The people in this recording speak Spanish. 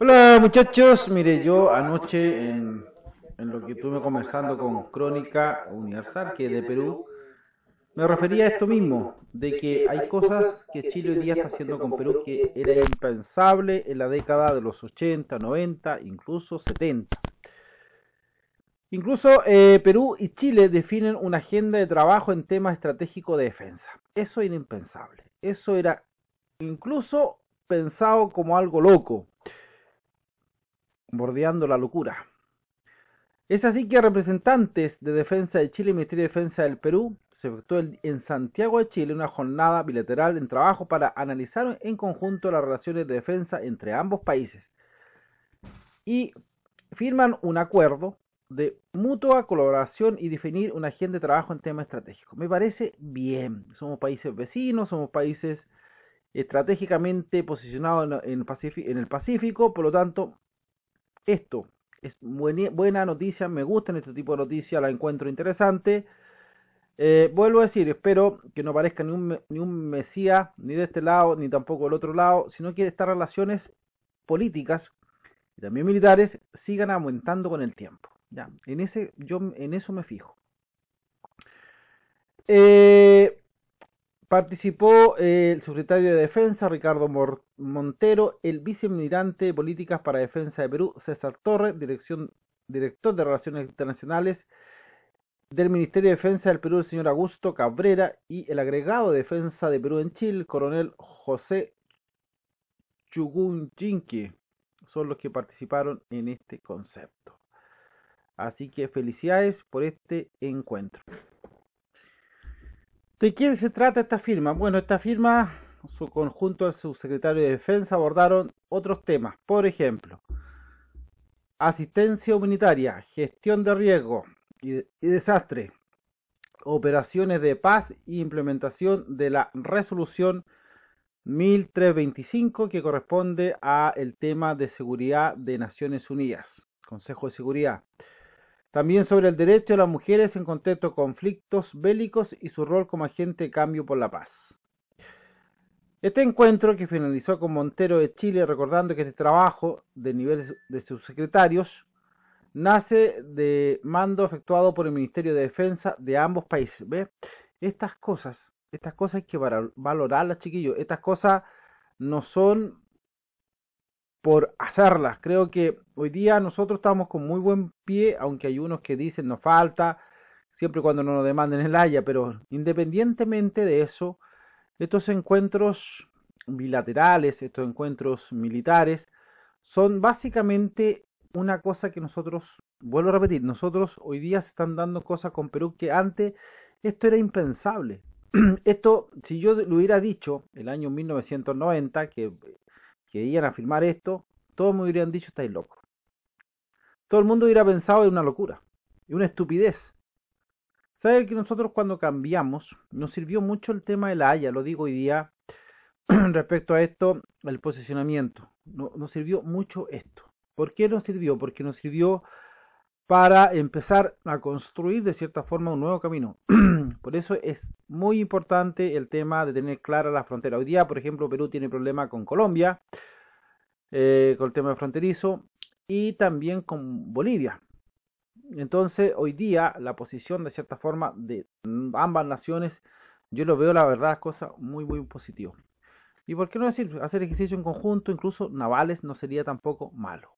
Hola muchachos, mire yo anoche en, en lo que estuve conversando con Crónica Universal, que es de Perú, me refería a esto mismo, de que hay cosas que Chile hoy día está haciendo con Perú que era impensable en la década de los 80, 90, incluso 70. Incluso eh, Perú y Chile definen una agenda de trabajo en temas estratégicos de defensa. Eso era impensable. Eso era incluso pensado como algo loco, bordeando la locura. Es así que representantes de Defensa de Chile y Ministerio de Defensa del Perú se efectuó en Santiago de Chile una jornada bilateral en trabajo para analizar en conjunto las relaciones de defensa entre ambos países y firman un acuerdo de mutua colaboración y definir una agenda de trabajo en temas estratégicos. Me parece bien. Somos países vecinos, somos países estratégicamente posicionados en el Pacífico, por lo tanto, esto es buena noticia, me gustan este tipo de noticias, la encuentro interesante. Eh, vuelvo a decir, espero que no parezca ni un, ni un mesías, ni de este lado, ni tampoco del otro lado, sino que estas relaciones políticas y también militares sigan aumentando con el tiempo. Ya, en ese, yo en eso me fijo. Eh, participó el secretario de Defensa, Ricardo Montero, el viceministrante de Políticas para Defensa de Perú, César Torres, director de Relaciones Internacionales del Ministerio de Defensa del Perú, el señor Augusto Cabrera, y el agregado de Defensa de Perú en Chile, el coronel José Chugunchinque, son los que participaron en este concepto. Así que felicidades por este encuentro. ¿De quién se trata esta firma? Bueno, esta firma, su conjunto de su secretario de Defensa abordaron otros temas. Por ejemplo, asistencia humanitaria, gestión de riesgo y, desastre, operaciones de paz e implementación de la resolución 1325 que corresponde a el tema de seguridad de Naciones Unidas, Consejo de Seguridad. También sobre el derecho de las mujeres en contexto de conflictos bélicos y su rol como agente de cambio por la paz. Este encuentro, que finalizó con Montero de Chile, recordando que este trabajo de nivel de sus secretarios nace de mando efectuado por el Ministerio de Defensa de ambos países. ¿Ve? Estas cosas, estas cosas hay que valorarlas, chiquillos. Estas cosas no son por hacerlas. Creo que hoy día nosotros estamos con muy buen pie, aunque hay unos que dicen nos falta, siempre cuando no nos demanden el haya, pero independientemente de eso, estos encuentros bilaterales, estos encuentros militares, son básicamente una cosa que nosotros, vuelvo a repetir, nosotros hoy día se están dando cosas con Perú que antes esto era impensable. Esto, si yo lo hubiera dicho el año 1990, que que iban a firmar esto, todos me hubieran dicho, estáis locos. Todo el mundo hubiera pensado en una locura, y una estupidez. ¿Sabe que nosotros cuando cambiamos, nos sirvió mucho el tema de la Haya, lo digo hoy día, respecto a esto, el posicionamiento. nos sirvió mucho esto. ¿Por qué nos sirvió? Porque nos sirvió para empezar a construir de cierta forma un nuevo camino. por eso es muy importante el tema de tener clara la frontera. Hoy día, por ejemplo, Perú tiene problema con Colombia, eh, con el tema fronterizo, y también con Bolivia. Entonces, hoy día, la posición de cierta forma de ambas naciones, yo lo veo, la verdad, cosa muy, muy positiva. Y por qué no decir, hacer ejercicio en conjunto, incluso navales, no sería tampoco malo.